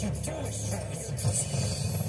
You do it.